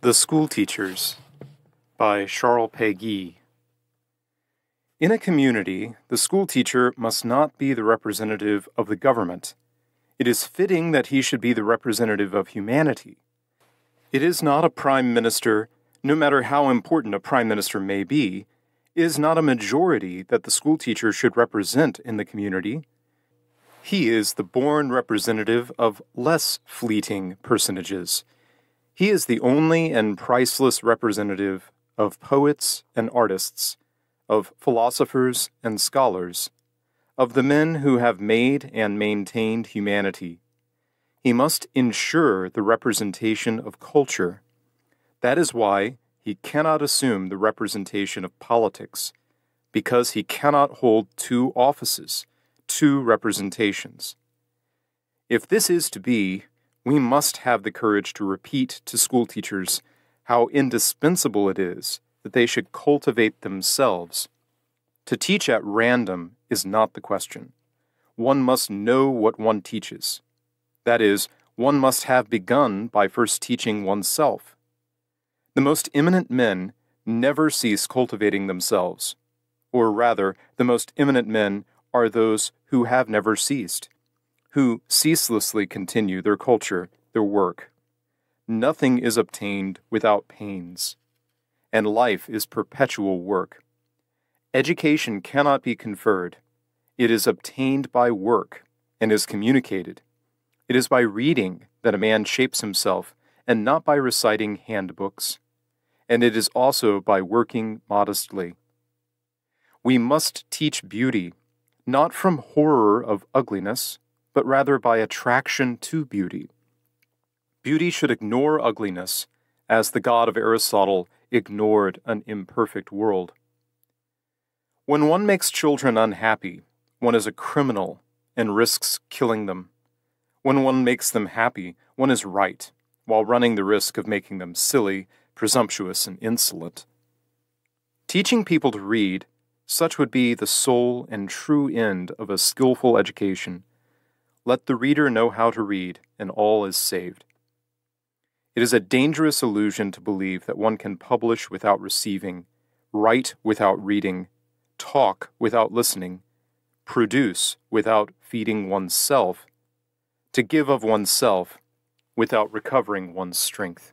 The School Teachers by Charles Péguy. In a community, the school teacher must not be the representative of the government. It is fitting that he should be the representative of humanity. It is not a prime minister, no matter how important a prime minister may be, it is not a majority that the school teacher should represent in the community. He is the born representative of less fleeting personages. He is the only and priceless representative of poets and artists, of philosophers and scholars, of the men who have made and maintained humanity. He must ensure the representation of culture. That is why he cannot assume the representation of politics, because he cannot hold two offices, two representations. If this is to be, we must have the courage to repeat to school teachers how indispensable it is that they should cultivate themselves. To teach at random is not the question. One must know what one teaches. That is, one must have begun by first teaching oneself. The most eminent men never cease cultivating themselves. Or rather, the most eminent men are those who have never ceased, who ceaselessly continue their culture, their work. Nothing is obtained without pains, and life is perpetual work. Education cannot be conferred, it is obtained by work and is communicated. It is by reading that a man shapes himself, and not by reciting handbooks and it is also by working modestly. We must teach beauty, not from horror of ugliness, but rather by attraction to beauty. Beauty should ignore ugliness, as the god of Aristotle ignored an imperfect world. When one makes children unhappy, one is a criminal and risks killing them. When one makes them happy, one is right, while running the risk of making them silly presumptuous, and insolent. Teaching people to read, such would be the sole and true end of a skilful education. Let the reader know how to read, and all is saved. It is a dangerous illusion to believe that one can publish without receiving, write without reading, talk without listening, produce without feeding oneself, to give of oneself without recovering one's strength.